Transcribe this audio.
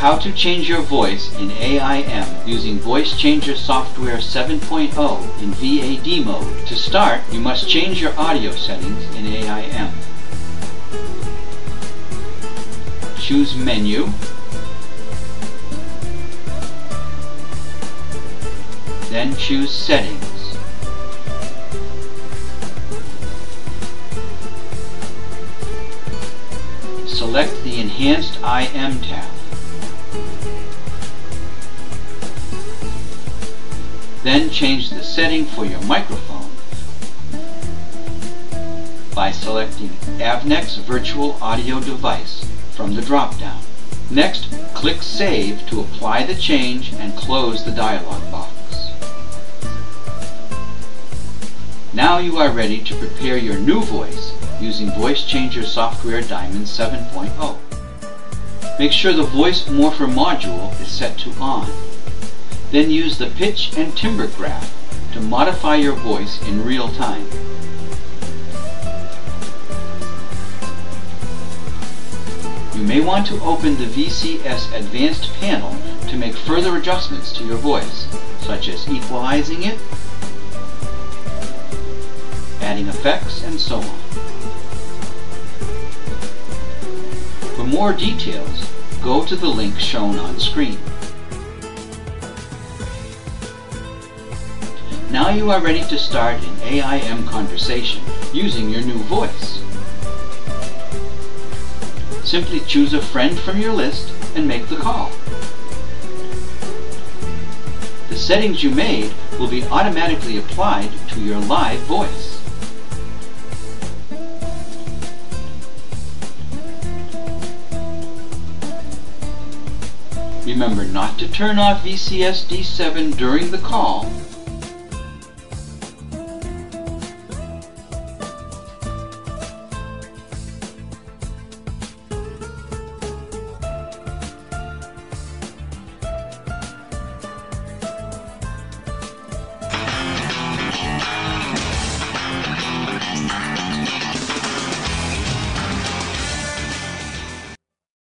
how to change your voice in AIM using Voice Changer Software 7.0 in VAD mode. To start, you must change your audio settings in AIM. Choose Menu, then choose Settings. select the Enhanced IM tab. Then change the setting for your microphone by selecting Avnex Virtual Audio Device from the drop-down. Next, click Save to apply the change and close the dialog box. Now you are ready to prepare your new voice using Voice Changer Software Diamond 7.0. Make sure the Voice Morpher module is set to on. Then use the pitch and timbre graph to modify your voice in real time. You may want to open the VCS Advanced panel to make further adjustments to your voice, such as equalizing it, adding effects, and so on. For more details, go to the link shown on screen. Now you are ready to start an AIM conversation using your new voice. Simply choose a friend from your list and make the call. The settings you made will be automatically applied to your live voice. Remember not to turn off VCS D7 during the call